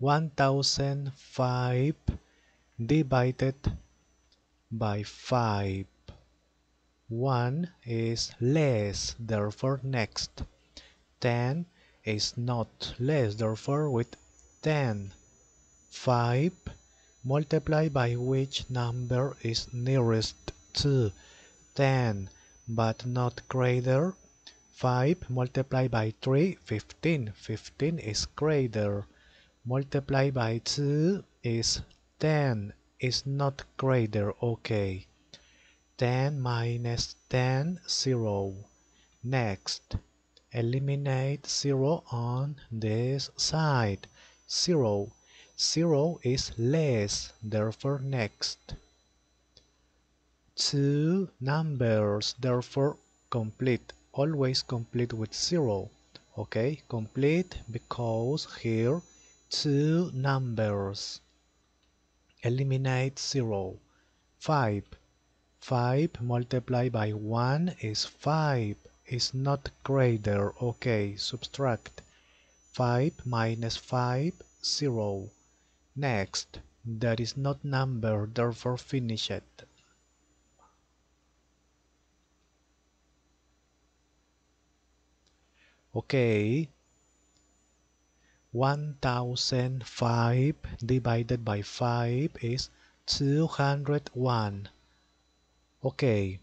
1005 divided by 5 1 is less therefore next. 10 is not less therefore with 10 5 multiplied by which number is nearest to 10 but not greater. 5 multiplied by 3 15 15 is greater multiplied by 2 is 10 is not greater okay. 10 minus 10 0 next eliminate 0 on this side 0 0 is less therefore next. Two numbers therefore complete always complete with 0 okay? Complete because here two numbers. Eliminate 0 5 5 multiplied by 1 is 5 is not greater. Okay subtract. 5 minus 5 0 next. That is not number therefore finish it. Okay 1005 divided by 5 is 201 okay